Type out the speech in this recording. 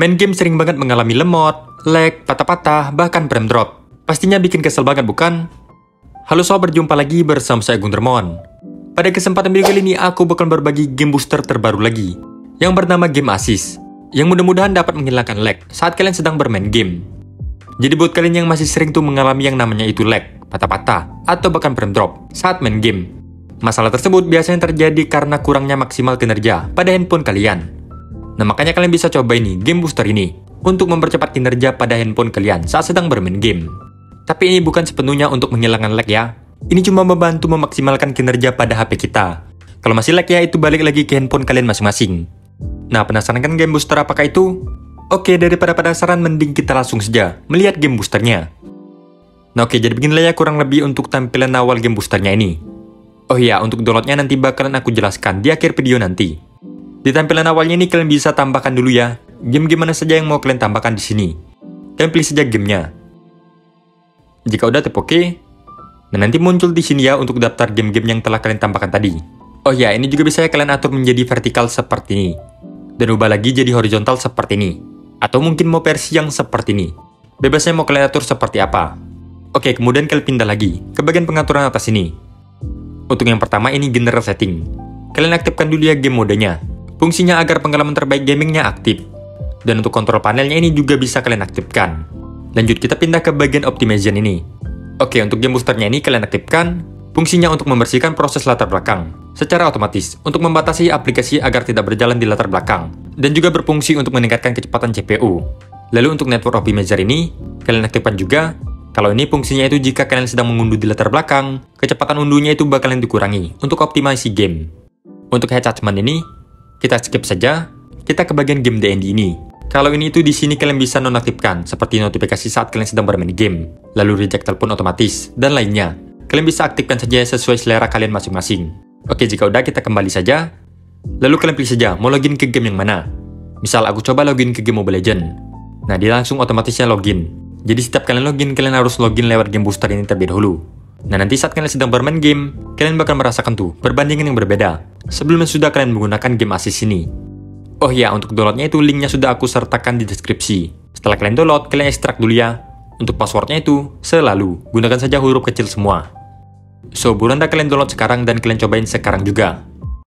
Main game sering banget mengalami lemot, lag, patah-patah, bahkan frame drop. Pastinya bikin kesel banget bukan? Halo soal berjumpa lagi bersama saya Gundermon. Pada kesempatan video kali ini aku bakal berbagi game booster terbaru lagi yang bernama Game Assist yang mudah-mudahan dapat menghilangkan lag saat kalian sedang bermain game. Jadi buat kalian yang masih sering tuh mengalami yang namanya itu lag, patah-patah, atau bahkan frame drop saat main game. Masalah tersebut biasanya terjadi karena kurangnya maksimal kinerja pada handphone kalian. Nah makanya kalian bisa coba ini, game booster ini, untuk mempercepat kinerja pada handphone kalian saat sedang bermain game. Tapi ini bukan sepenuhnya untuk menghilangkan lag ya. Ini cuma membantu memaksimalkan kinerja pada HP kita. Kalau masih lag ya, itu balik lagi ke handphone kalian masing-masing. Nah, penasaran kan game booster apakah itu? Oke, daripada penasaran, mending kita langsung saja melihat game boosternya. Nah oke, jadi beginilah ya kurang lebih untuk tampilan awal game boosternya ini. Oh iya, untuk downloadnya nanti bakalan aku jelaskan di akhir video nanti. Di tampilan awalnya ini kalian bisa tambahkan dulu ya, game-game mana saja yang mau kalian tambahkan di sini. Kalian pilih saja gamenya. Jika udah tap oke, nah nanti muncul di sini ya untuk daftar game-game yang telah kalian tambahkan tadi. Oh ya, ini juga bisa ya kalian atur menjadi vertikal seperti ini. Dan ubah lagi jadi horizontal seperti ini. Atau mungkin mau versi yang seperti ini. Bebasnya mau kalian atur seperti apa. Oke, kemudian kalian pindah lagi ke bagian pengaturan atas ini. Untuk yang pertama ini general setting. Kalian aktifkan dulu ya game modenya. Fungsinya agar pengalaman terbaik gamingnya aktif. Dan untuk kontrol panelnya ini juga bisa kalian aktifkan. Lanjut kita pindah ke bagian optimization ini. Oke, untuk game boosternya ini kalian aktifkan fungsinya untuk membersihkan proses latar belakang secara otomatis untuk membatasi aplikasi agar tidak berjalan di latar belakang dan juga berfungsi untuk meningkatkan kecepatan CPU. Lalu untuk network optimizer ini, kalian aktifkan juga kalau ini fungsinya itu jika kalian sedang mengunduh di latar belakang, kecepatan unduhnya itu bakalan dikurangi untuk optimasi game. Untuk head attachment ini, kita skip saja, kita ke bagian game DND ini. Kalau ini itu di sini kalian bisa nonaktifkan, seperti notifikasi saat kalian sedang bermain game, lalu reject telepon otomatis, dan lainnya. Kalian bisa aktifkan saja sesuai selera kalian masing-masing. Oke, jika udah kita kembali saja. Lalu kalian pilih saja mau login ke game yang mana. Misal aku coba login ke game Mobile Legend. Nah, dia langsung otomatisnya login. Jadi setiap kalian login, kalian harus login lewat game booster ini terlebih dahulu. Nah, nanti saat kalian sedang bermain game, kalian bakal merasakan tuh perbandingan yang berbeda sebelum sudah kalian menggunakan game assist ini. Oh ya, untuk downloadnya itu linknya sudah aku sertakan di deskripsi. Setelah kalian download, kalian ekstrak dulu ya. Untuk passwordnya itu, selalu gunakan saja huruf kecil semua. So, buranda kalian download sekarang dan kalian cobain sekarang juga.